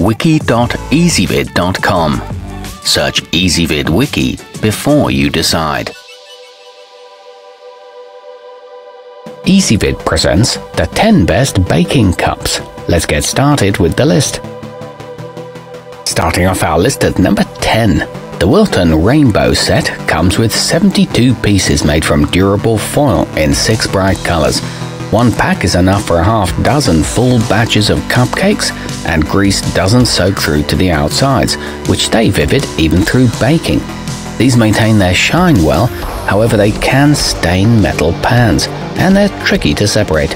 wiki.ezvid.com. Search Ezvid Wiki before you decide. Ezvid presents the 10 best baking cups. Let's get started with the list. Starting off our list at number 10. The Wilton Rainbow set comes with 72 pieces made from durable foil in six bright colors. One pack is enough for a half dozen full batches of cupcakes, and grease doesn't soak through to the outsides, which stay vivid even through baking. These maintain their shine well, however they can stain metal pans, and they're tricky to separate.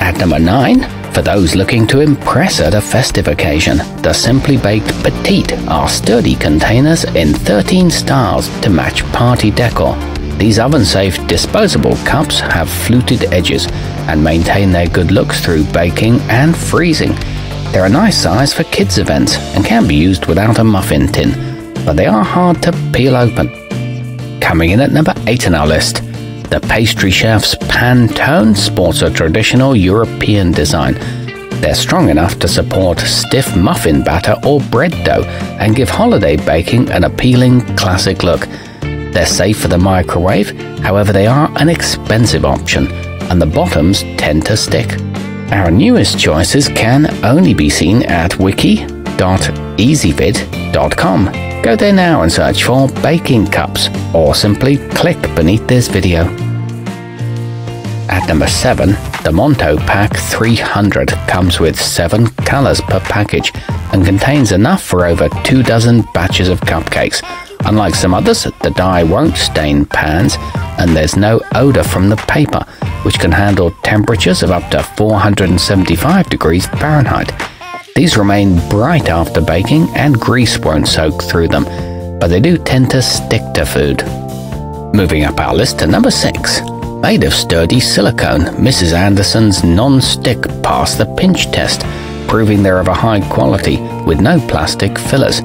At number 9, for those looking to impress at a festive occasion, the Simply Baked Petite are sturdy containers in 13 styles to match party decor. These oven-safe disposable cups have fluted edges and maintain their good looks through baking and freezing. They're a nice size for kids events and can be used without a muffin tin, but they are hard to peel open. Coming in at number 8 on our list, the pastry chef's Pannetone sports a traditional European design. They're strong enough to support stiff muffin batter or bread dough and give holiday baking an appealing classic look. They're safe for the microwave, however, they are an expensive option, and the bottoms tend to stick. Our newest choices can only be seen at wiki.ezvid.com. Go there now and search for baking cups, or simply click beneath this video. At number 7, the Montopack 300 comes with 7 colors per package and contains enough for over 2 dozen batches of cupcakes. Unlike some others, the dye won't stain pans, and there's no odor from the paper, which can handle temperatures of up to 475 degrees Fahrenheit. These remain bright after baking, and grease won't soak through them, but they do tend to stick to food. Moving up our list to number 6. Made of sturdy silicone, Mrs. Anderson's non-stick passed the pinch test, proving they're of a high quality with no plastic fillers.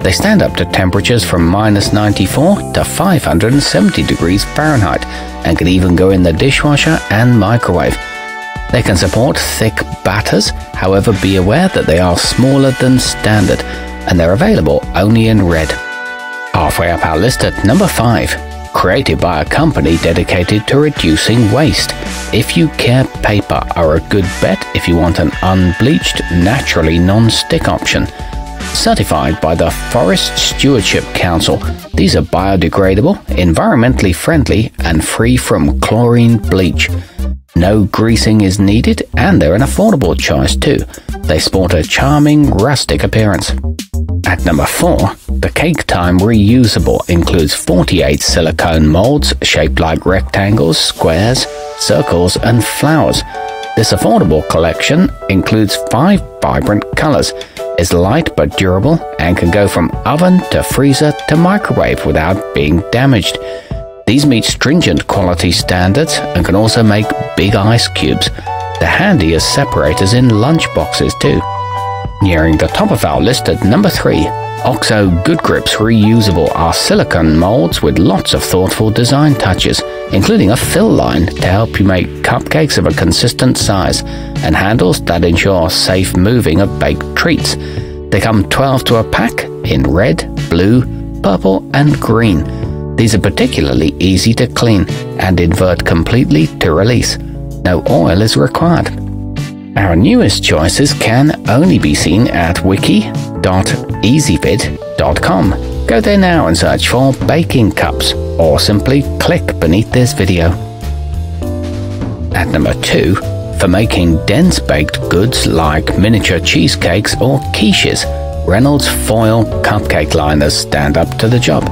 They stand up to temperatures from minus 94 to 570 degrees Fahrenheit and can even go in the dishwasher and microwave. They can support thick batters, however be aware that they are smaller than standard and they're available only in red. Halfway up our list at number 5. Created by a company dedicated to reducing waste. If You Care paper are a good bet if you want an unbleached, naturally non-stick option certified by the Forest Stewardship Council. These are biodegradable, environmentally friendly, and free from chlorine bleach. No greasing is needed, and they're an affordable choice too. They sport a charming, rustic appearance. At number 4, the Cake Time Reusable includes 48 silicone molds shaped like rectangles, squares, circles, and flowers. This affordable collection includes five vibrant colors is light but durable and can go from oven to freezer to microwave without being damaged. These meet stringent quality standards and can also make big ice cubes. They're handy as separators in lunch boxes too. Nearing the top of our list at number 3, OXO Good Grips Reusable are silicone molds with lots of thoughtful design touches, including a fill line to help you make cupcakes of a consistent size and handles that ensure safe moving of baked treats. They come 12 to a pack in red, blue, purple, and green. These are particularly easy to clean and invert completely to release. No oil is required. Our newest choices can only be seen at wiki.ezvid.com. Go there now and search for baking cups, or simply click beneath this video. At number 2, for making dense baked goods like miniature cheesecakes or quiches, Reynolds foil cupcake liners stand up to the job.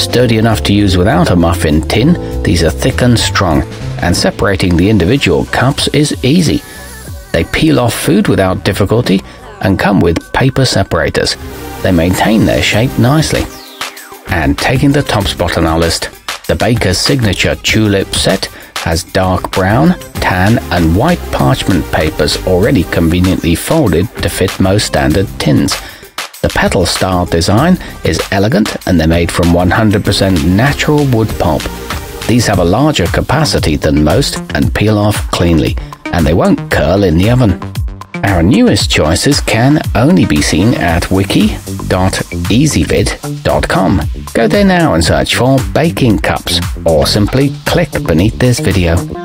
Sturdy enough to use without a muffin tin, these are thick and strong, and separating the individual cups is easy. They peel off food without difficulty and come with paper separators. They maintain their shape nicely. And taking the top spot on our list, the Baker's signature tulip set has dark brown, tan, and white parchment papers already conveniently folded to fit most standard tins. The petal style design is elegant and they're made from 100% natural wood pulp. These have a larger capacity than most and peel off cleanly and they won't curl in the oven. Our newest choices can only be seen at wiki.ezvid.com. Go there now and search for baking cups or simply click beneath this video.